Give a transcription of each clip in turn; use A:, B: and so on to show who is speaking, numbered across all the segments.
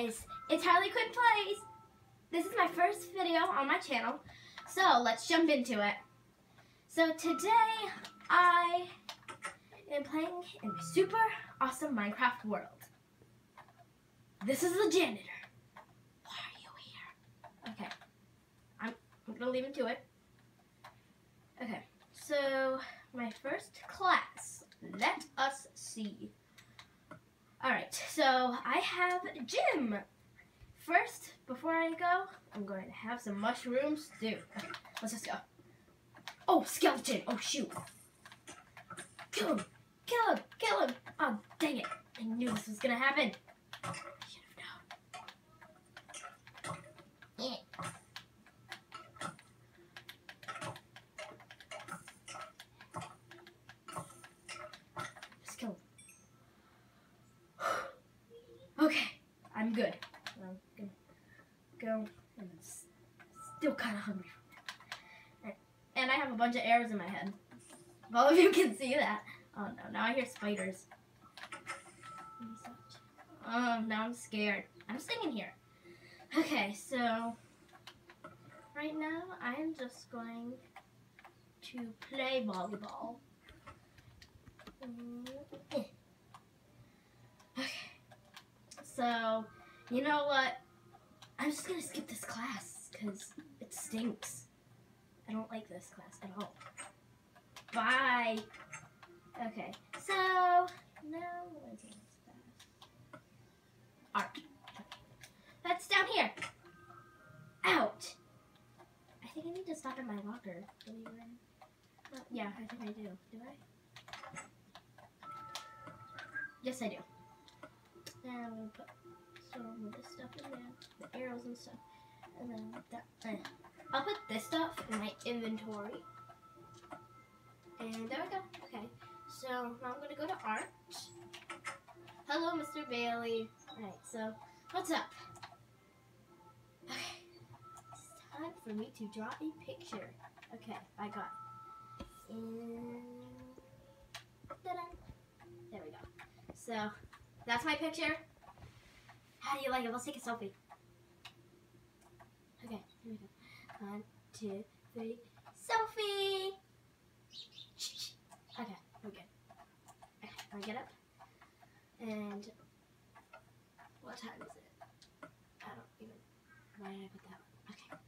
A: guys, it's Harley Quinn Plays. This is my first video on my channel, so let's jump into it. So today, I am playing in a super awesome Minecraft world. This is the janitor. Why are you here? Okay, I'm, I'm gonna leave him to it. Okay, so my first class, let so I have gym. First, before I go, I'm going to have some mushroom stew. Let's just go. Oh, skeleton! Oh, shoot. Kill him! Kill him! Kill him! Oh, dang it. I knew this was gonna happen. I should have known. Yeah. Just kill him. Okay, I'm good. I'm gonna go s- still kind of hungry. And, I have a bunch of arrows in my head. If all of you can see that. Oh no, now I hear spiders. Oh, now I'm scared. I'm staying here. Okay, so right now I'm just going to play volleyball. Mm, eh. Okay. So, you know what? I'm just gonna skip this class because it stinks. I don't like this class at all. Bye. Okay, so now? Art. That's down here. Out. I think I need to stop at my locker. Oh, yeah, I think I do. Do I? Yes, I do. Now I'm gonna put some of this stuff in there, the arrows and stuff, and then that. eh. I'll put this stuff in my inventory. And there we go. Okay. So now I'm gonna go to art. Hello, Mr. Bailey. Alright, so what's up? Okay. It's time for me to draw a picture. Okay, I got and there we go. So that's my picture. How do you like it? Let's take a selfie. Okay, here we go. One, two, three, selfie! Okay, we're good. Okay, I get up. And what time is it? I don't even. Why did I put that one? Okay.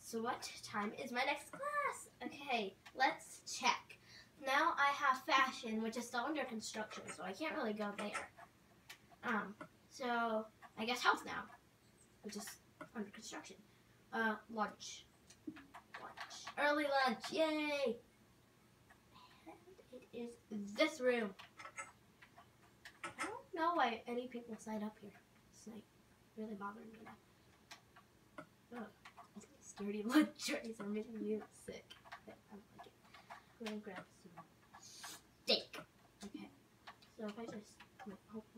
A: So what time is my next class? Okay, let's check. Now I have fashion, which is still under construction, so I can't really go there. Um, so I guess health now, which is under construction. Uh, lunch. Lunch. Early lunch, yay! And it is this room. I don't know why any people sign up here. It's like really bothering me now. Ugh. These dirty lunch trays are making me sick. Okay, I don't like it. I'm gonna grab some steak. Okay. So if I just oh. Why'd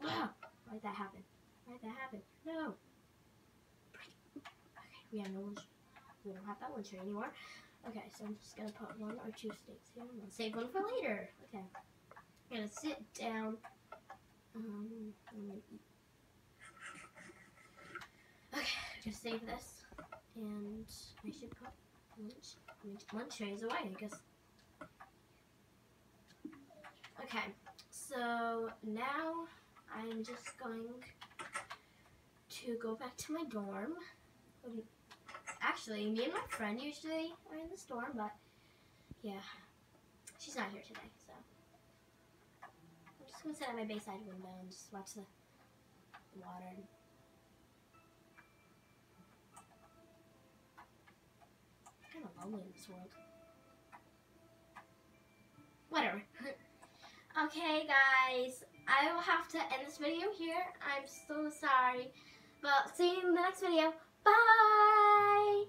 A: that happen? Why'd that happen? No. Okay, we have no lunch. We don't have that lunch tray anymore. Okay, so I'm just gonna put one or two steaks here. and save one for later. Okay. I'm gonna sit down. Um, I'm gonna eat. Okay, just save this, and I should put lunch, lunch trays away. I guess. Okay, so now I'm just going to go back to my dorm. Um, actually, me and my friend usually are in the dorm, but yeah, she's not here today, so I'm just gonna sit at my bayside window and just watch the water. Kind of lonely in this world. Whatever. Okay, guys, I will have to end this video here. I'm so sorry, but see you in the next video. Bye.